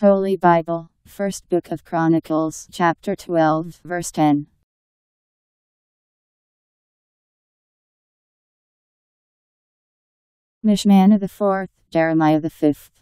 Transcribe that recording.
Holy Bible, First Book of Chronicles, chapter 12, verse 10. Mishmana the fourth, Jeremiah the fifth.